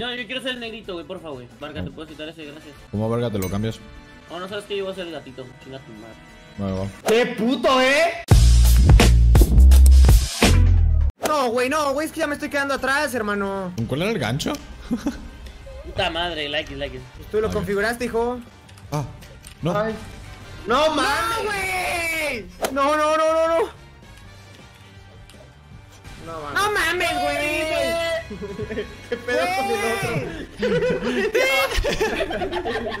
No, yo quiero ser el negrito, güey, por favor, güey. Marca, ¿te puedes quitar ese? Gracias. ¿Cómo verga te lo cambias? Oh, no sabes que yo voy a ser el gatito. Chinga tu madre. Vale, va. ¡Qué puto, eh! No, güey, no, güey, es que ya me estoy quedando atrás, hermano. ¿Con cuál era el gancho? Puta madre, like it, like it. Tú lo configuraste, hijo. Ah, no. Ay. ¡No mames, güey! No, no, no, no, no. No mames. No mames, güey. ¿Qué pedo con el otro?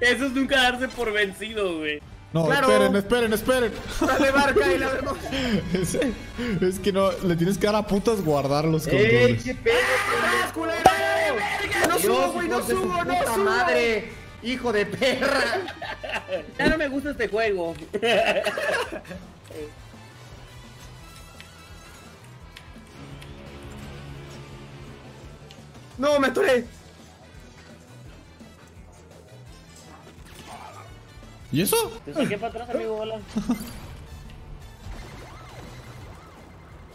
Eso es nunca darse por vencido, güey. No, Claro. esperen, esperen, esperen. Dale barca y la vemos. es, es que no, le tienes que dar a putas guardar los ¡Ey, controles. qué pedo, ¡Ah, culero! No Dios, subo, güey, no subo, no subo. madre! ¡Hijo de perra! Ya no me gusta este juego. No, me atoré. ¿Y eso? Te saqué para atrás, amigo, hola.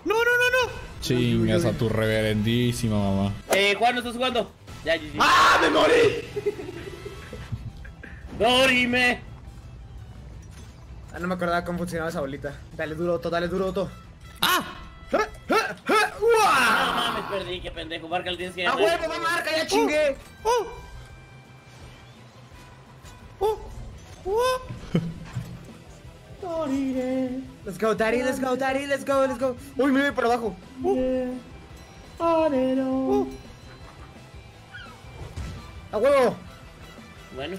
No, no, no, no. Chingas a tu reverendísima mamá. Eh, Juan, ¿no estás jugando? Ya, GG. ¡Ah, me morí! ¡Dorime! Ah, no me acordaba cómo funcionaba esa bolita. Dale duro, todo, dale duro, todo. ¡Ah! No mames, perdí, qué pendejo. Marca, le tienes que ¡A huevo, va marca, ya chingué! ¡Oh! ¡Oh! ¡Oh! Let's go, daddy, let's go, daddy, let's go, let's go. Uy, me voy por abajo. ¡Oh! ¡A huevo! Bueno.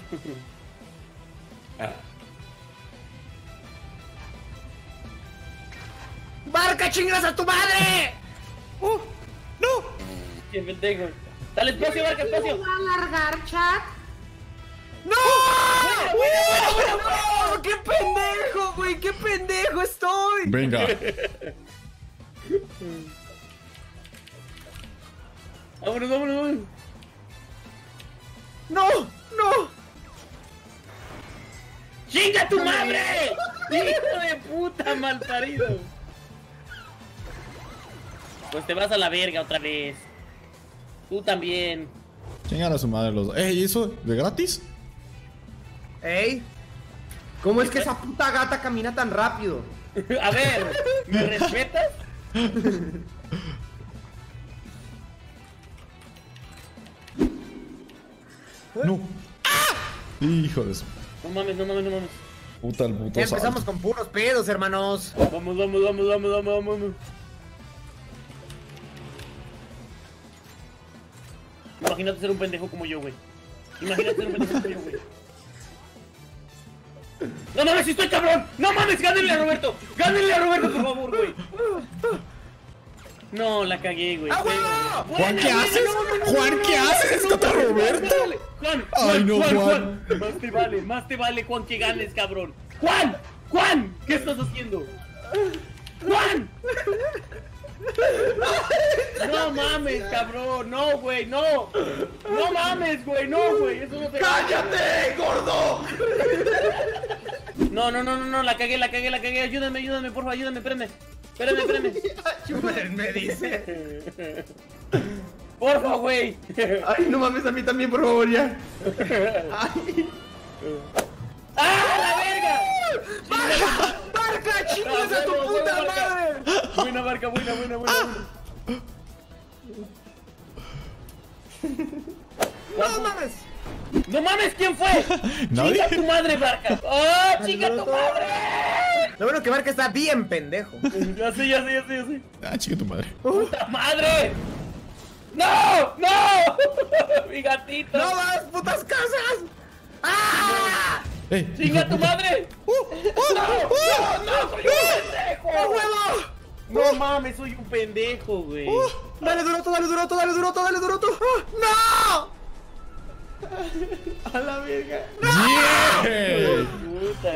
¡Barca, chingas a tu madre! ¡Oh! ¡No! qué pendejo. Dale espacio, marca, espacio. ¿Va a alargar, chat? ¡No! ¡No! ¡Qué pendejo, güey! ¡Qué pendejo estoy! Venga. Vámonos, vámonos, vámonos. ¡No! ¡No! ¡Chinga tu madre! ¡Hijo de puta, malparido! Pues te vas a la verga otra vez. Tú también. Chingan a su madre los dos. ¡Ey, eso! ¿De gratis? ¿Ey? ¿Cómo es que esa puta gata camina tan rápido? A ver, ¿me respetas? ¡No! ¡Ah! Hijo de su No mames, no mames, no mames. puta el puto Ya empezamos salto. con puros pedos, hermanos. Vamos, vamos, vamos, vamos, vamos, vamos. Imagínate ser un pendejo como yo, güey. Imagínate ser un pendejo como yo, güey. ¡No mames, estoy cabrón! ¡No mames, gánenle a Roberto! ¡Gánenle a Roberto, por favor, güey! No, la cagué, güey. ¡A huevo! Juan, ¿qué haces? Juan, ¿qué haces? ¡Contra Roberto! Juan, Ay, no, Juan. Juan. Más te vale, más te vale, Juan, que ganes, cabrón. ¡Juan! ¡Juan! ¿Qué estás haciendo? ¡Juan! No mames, cabrón, no, güey, no. No mames, güey, no, güey, eso no se ¡Cállate, gordo! No, no, no, no, no, la cagué, la cagué, la cagué. Ayúdame, ayúdame, por favor, ayúdame, espérame. Espérame, espérame. Ayúdenme, me dice. Porfa, güey. Ay, no mames a mí también, por favor, ya. Ay. ¡Ah, la verga! ¡Barca, chingas a tu puta barca. madre! Buena marca, buena, buena, buena. buena. ¡No mames! ¡No mames! ¿Quién fue? ¡Chinga tu madre, Barca! ¡Oh, chinga tu madre! Lo bueno que Barca está bien pendejo. Ya sé, ya sé, ya sé, ya sé. ¡Ah, chica tu madre! ¡Puta madre! ¡No! ¡No! ¡Mi gatito! ¡No más putas casas! ¡Ah! ¡Eh! ¡Chinga tu madre! ¡No! ¡No! ¡No! ¡Soy un pendejo! ¡A huevo! ¡No mames! Soy un pendejo, güey. Dale duroto, dale duroto, dale duroto, dale duroto. ¡Ah! ¡No! A la verga. ¡Yeah! Puta.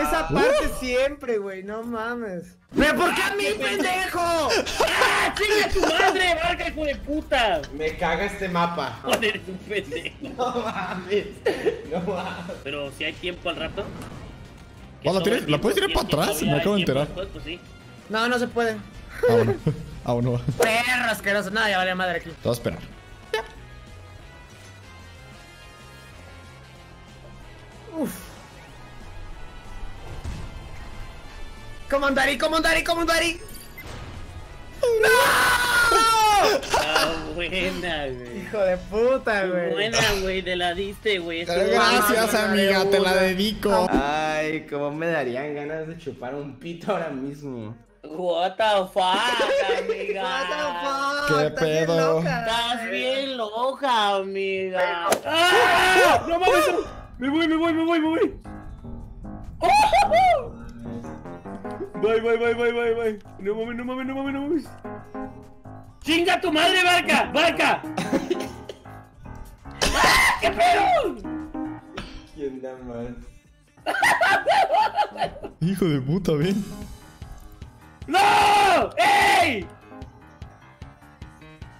Esa parte siempre, güey, no mames. ¿Pero por qué a mí, pendejo? ¡Ah! ¡Chinga tu madre, Barca, hijo de puta! Me caga este mapa. Joder, eres un pendejo. No mames. No mames. Pero si hay tiempo al rato. Oh, ¿la puedes tirar para atrás? Me acabo de enterar. Pues, pues sí. No, no se puede. Ah, bueno. Aún no. Perro asqueroso. No, ya vale madre aquí. Te voy a esperar. Uf. Comandari, comandari, comandari. Ah, buena, güey. Hijo de puta, güey. Buena, güey, te la diste, güey. Gracias, buena. amiga, te la dedico. Ay, cómo me darían ganas de chupar un pito ahora mismo. What the fuck, amiga. What the fuck, ¿Qué estás bien pedo? loca. Estás bien loca, amiga. ¡Ah! ¡No mames! ¡Me voy, me voy, me voy, me voy! ¡Oh! Bye, bye, bye, bye, bye, bye. No mames, no mames, no mames, no mames. ¡Chinga tu madre, barca! ¡Barca! ¡Ah! ¡Qué pedo! ¿Quién da más? Hijo de puta, ven. ¡No! ¡Ey!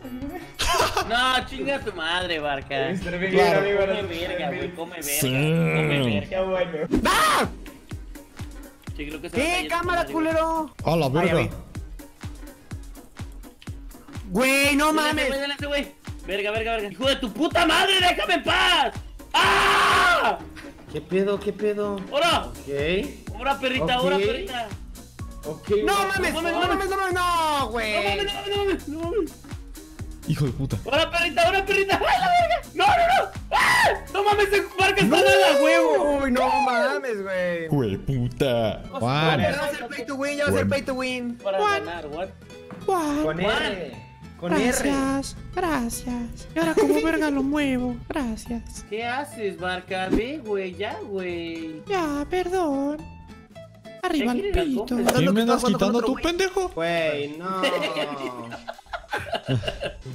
No, chinga tu madre, barca. Come verga, güey, come verga. Sí. Come verga. Qué bueno. ¡Ah! Sí, creo que se va a ¿Qué caer cámara, culero? A la verga. Güey, no mames. güey, dale, ese güey. Verga, verga, verga. ¡Hijo de tu puta madre, déjame en paz! ¡Ah! ¿Qué pedo? ¿Qué pedo? ¡Ahora! Ok. ¡Ahora, perrita, ahora, perrita! Ok. No mames, No no mames, no mames, no, ¡No mames, güey. no mames, no mames, no mames! Hijo de puta. ¡Ahora, perrita, ahora, perrita! ¡Ay, la verga! ¡No, no, no! ¡Ah! ¡No mames, ese barca está nada, huevo! Uy, no mames, güey. Güey, puta. Juan. Ya va a ser pay to win, ya va a ser pay to win. Para ganar, what? Con R. Gracias, gracias. Y ahora como verga lo muevo. Gracias. ¿Qué haces, barca? Ve, güey, ya, güey. Ya, perdón. Arriba ¿Qué el pito. Lo me andas quitando tú, güey. pendejo? Güey, no.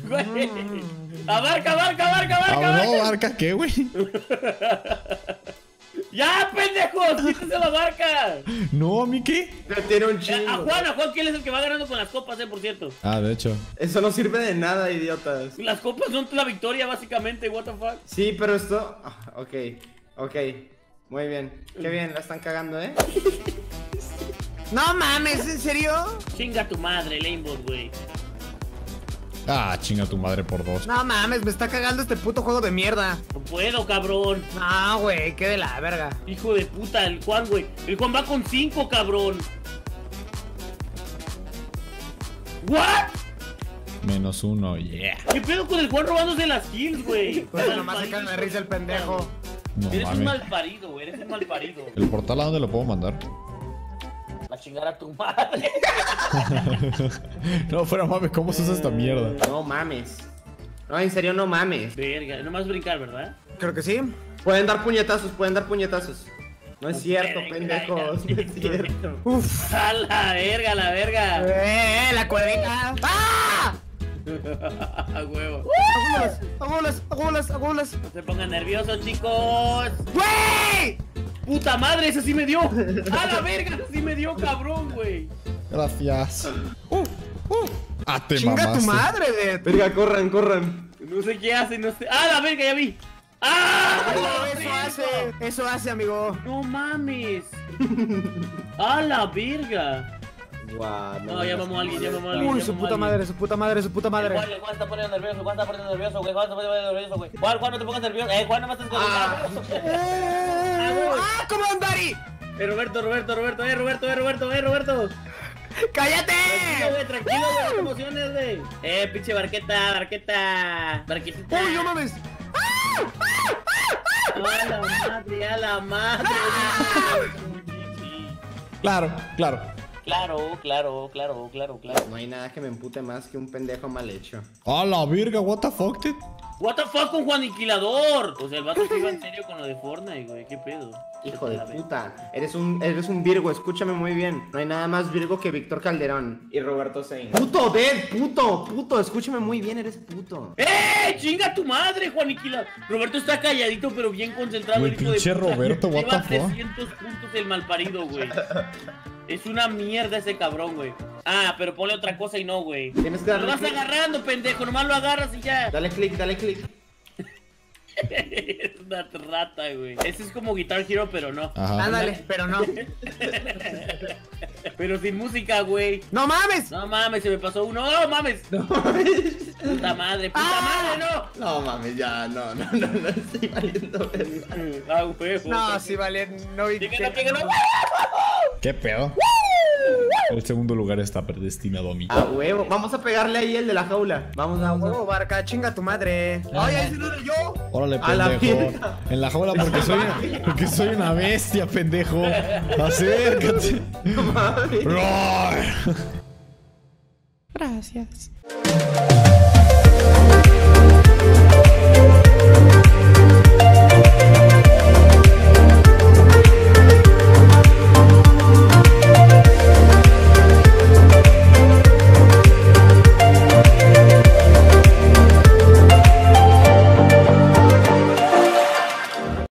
Güey. ¡Abarca, abarca, abarca, abarca, Ah, no, abarca! barca, ¿qué, güey? ¡Ya, pendejos! ¡Quítense la barca! No, ¿a mí qué? Te tiene un A chingo. Juan, a Juan, que él es el que va ganando con las copas, eh, por cierto. Ah, de hecho. Eso no sirve de nada, idiotas. Las copas son la victoria, básicamente, what the fuck. Sí, pero esto. ah, Ok, ok. Muy bien. Qué bien, la están cagando, ¿eh? No mames, ¿en serio? Chinga tu madre, Lanebot, güey. Ah, chinga tu madre por dos. No mames, me está cagando este puto juego de mierda. No puedo, cabrón. No, güey, qué de la verga. Hijo de puta, el Juan, güey. El Juan va con cinco, cabrón. ¿What? Menos uno, yeah. ¿Qué pedo con el Juan robándose las kills, güey? Pues nomás se cae de risa el pendejo. No Eres un mames. mal parido, güey. Eres un mal parido. ¿El portal a dónde lo puedo mandar? A chingar a tu madre. no, fuera mames, ¿cómo se usa esta mierda? No mames. No, en serio, no mames. Verga, nomás brincar, ¿verdad? Creo que sí. Pueden dar puñetazos, pueden dar puñetazos. No es cierto, Verga, pendejos. No es cierto. Uf. A la verga, a la verga. Eh, la cuadrita. ¡Ah! A huevo. Agulas, agulas, agulas, agulas. No se pongan nerviosos, chicos. ¡Güey! Puta madre, ese sí me dio. A la verga, ese sí me dio, cabrón, güey. Gracias. Uh, uh. Ah, te Chinga mamaste. tu madre, de. Verga, corran, corran. No sé qué hace, no sé. ¡Ah, la verga, ya vi! ¡Ah! Eso hace, eso hace, amigo. ¡No mames! ¡A la verga! Guau, No, ya mamó a alguien, ya mamó a alguien. Uy, su puta alguien. madre, su puta madre, su puta madre. Juan, Juan está poniendo nervioso, Juan está poniendo nervioso, güey. Juan está poniendo nervioso, güey. Juan, Juan, no te pongas nervioso. Eh, Juan, no me estés con ¡Ah, cómo andari! Eh, Roberto, Roberto, Roberto, eh, Roberto, eh, Roberto, eh, Roberto. ¡Cállate! Tranquilo, güey, tranquilo, güey, no te emociones, güey. Eh, pinche barqueta, barqueta. Barquetita. ¡Uy, no mames! A la madre, a la madre. Claro, claro. Claro, claro, claro, claro, claro. No hay nada que me empute más que un pendejo mal hecho. A la verga, what the fuck, dude? What the fuck con Juan Aniquilador. O sea, el vato se iba en serio con lo de Fortnite, güey. ¿Qué pedo? Hijo de puta. Eres un, eres un Virgo, escúchame muy bien. No hay nada más Virgo que Víctor Calderón. Y Roberto Sein. Puto, Dead, puto, puto. Escúchame muy bien, eres puto. ¡Eh! ¡Chinga tu madre, Juan Aniquilador! Roberto está calladito, pero bien concentrado. Güey, el hijo de pinche puta. Roberto, what the fuck? 300 puntos el malparido, güey. Es una mierda ese cabrón, güey. Ah, pero ponle otra cosa y no, güey. Tienes que Lo darle vas click. agarrando, pendejo. Nomás lo agarras y ya. Dale click, dale click. es una rata, güey. Ese es como Guitar Hero, pero no. Ajá. Ándale, pero no. Pero sin música, güey. ¡No mames! No mames, se me pasó uno. ¡No mames! Puta madre, puta madre, no. No mames, ya, no, no, no, no estoy valiendo verga. Ah, huevo. No, sí, vale, no vi Lléguenlo, que- lléguenlo. ¿Qué pedo? El segundo lugar está predestinado a mí. A huevo, vamos a pegarle ahí el de la jaula. Vamos a A huevo, barca, chinga tu madre. Ay, ahí se lo doy yo. Órale, A la pendejo. verga. En la jaula porque soy, porque soy una bestia, pendejo. Acércate. No mames. Roar. Gracias.